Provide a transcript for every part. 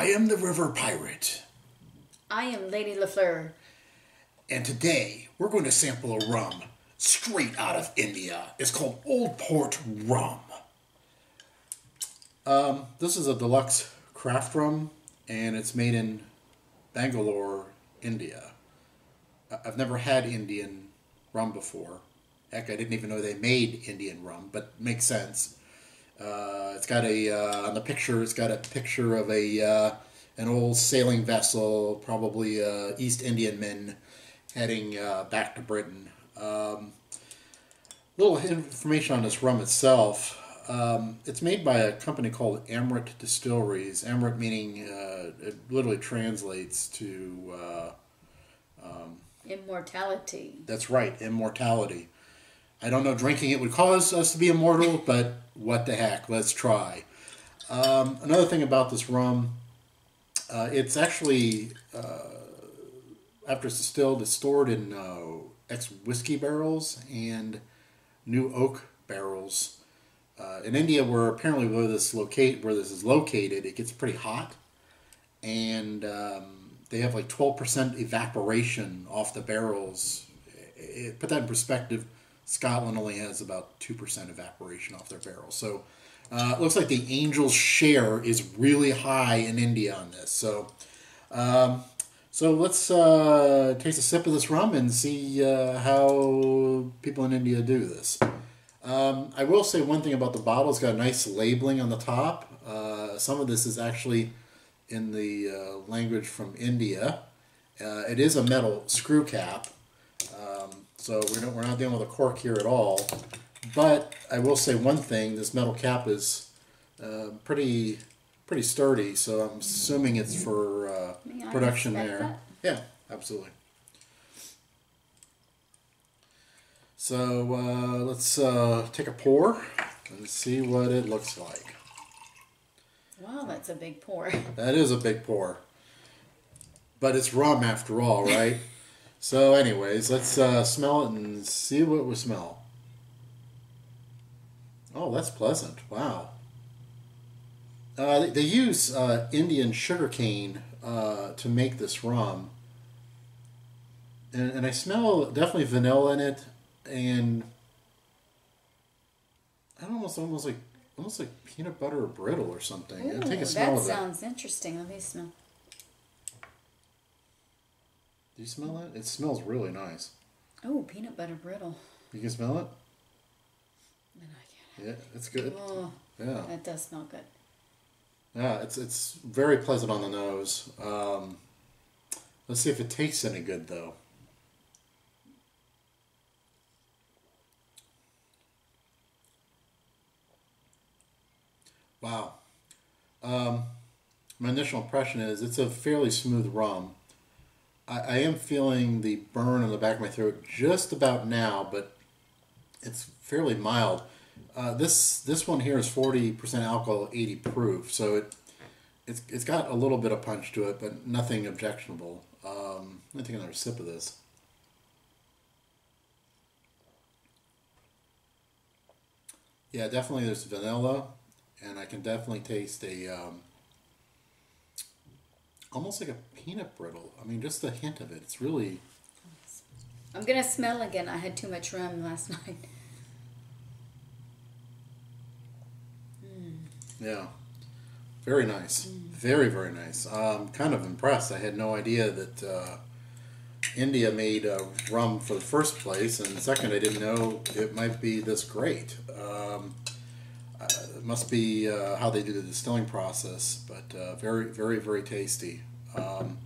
the River Pirate, I am Lady LeFleur. and today we're going to sample a rum straight out of India. It's called Old Port Rum. Um, this is a deluxe craft rum, and it's made in Bangalore, India. I've never had Indian rum before. Heck, I didn't even know they made Indian rum, but makes sense. Uh, it's got a uh, on the picture. It's got a picture of a uh, an old sailing vessel, probably uh, East Indiamen, heading uh, back to Britain. Um, little information on this rum itself. Um, it's made by a company called Amrit Distilleries. Amrit meaning uh, it literally translates to uh, Immortality. that's right, immortality. I don't know drinking it would cause us to be immortal, but what the heck? Let's try. Um, another thing about this rum, uh, it's actually uh, after it's distilled, it's stored in uh, ex whiskey barrels and new oak barrels. Uh, in India, where apparently where this locate where this is located, it gets pretty hot, and um, they have like twelve percent evaporation off the barrels. It, put that in perspective, Scotland only has about two percent evaporation off their barrels. So uh, it looks like the Angel's share is really high in India on this. So. Um, so let's uh, taste a sip of this rum and see uh, how people in India do this. Um, I will say one thing about the bottle. It's got a nice labeling on the top. Uh, some of this is actually in the uh, language from India. Uh, it is a metal screw cap, so we're not, we're not dealing with a cork here at all. But I will say one thing: this metal cap is uh, pretty pretty sturdy. So I'm assuming it's for uh, production there. Yeah, absolutely. So uh, let's uh, take a pour and see what it looks like. Wow, that's a big pour. That is a big pour. But it's rum after all, right? so, anyways, let's uh, smell it and see what we smell. Oh, that's pleasant. Wow. Uh, they, they use uh, Indian sugarcane uh, to make this rum. And, and I smell definitely vanilla in it, and I don't know, almost almost like almost like peanut butter or brittle or something. Ooh, Take a smell that of it. sounds interesting. Let me smell. Do you smell that? It smells really nice. Oh, peanut butter brittle. You can smell it? No, I Yeah, it's good. Oh, Yeah. that does smell good. Yeah, it's it's very pleasant on the nose. Um, let's see if it tastes any good though. Wow. Um, my initial impression is it's a fairly smooth rum. I, I am feeling the burn on the back of my throat just about now, but it's fairly mild. Uh, this this one here is forty percent alcohol, eighty proof, so it it's it's got a little bit of punch to it, but nothing objectionable. Um, let me take another sip of this. Yeah, definitely there's vanilla, and I can definitely taste a um, almost like a peanut brittle. I mean, just the hint of it. It's really I'm gonna smell again. I had too much rum last night. Yeah, very nice. Very very nice. Um, kind of impressed. I had no idea that uh, India made uh, rum for the first place, and second, I didn't know it might be this great. Um, uh, it must be uh, how they do the distilling process, but uh, very very very tasty. Um,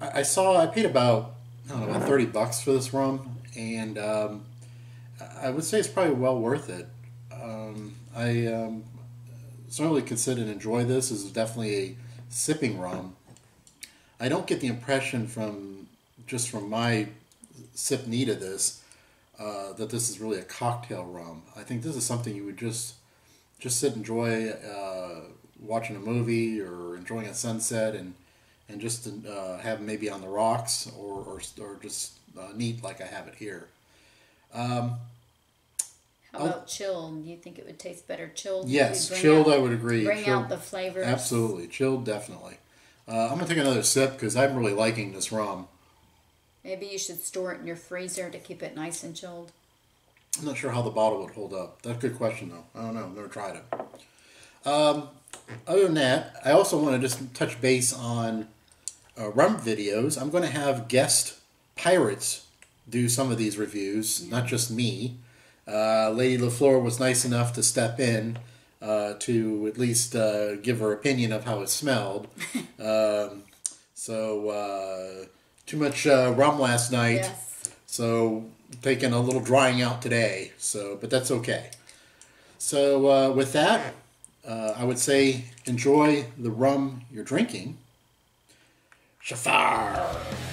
I, I saw I paid about I don't know about thirty bucks for this rum, and um, I would say it's probably well worth it. Um, I um, certainly sit and enjoy this. This is definitely a sipping rum. I don't get the impression from just from my sip neat of this uh, that this is really a cocktail rum. I think this is something you would just just sit enjoy uh, watching a movie or enjoying a sunset and and just uh, have maybe on the rocks or or, or just uh, neat like I have it here. Um, How about chilled? Do you think it would taste better chilled? yes, chilled. out- I would agree. Bring Chilled- out the flavors. Absolutely, chilled definitely. Uh, I'm gonna take another sip because I'm really liking this rum. Maybe you should store it in your freezer to keep it nice and chilled. I'm not sure how the bottle would hold up. That's a good question though. I don't know. I've never tried it. Um, other than that, I also want to just touch base on uh, rum videos. I'm going to have guest pirates do some of these reviews, not just me. Uh, Lady LeFleur was nice enough to step in uh, to at least uh, give her opinion of how it smelled. um, so, uh, too much uh, rum last night. Yes. So, taking a little drying out today. So, but that's okay. So, uh, with that, uh, I would say enjoy the rum you're drinking. Shafar!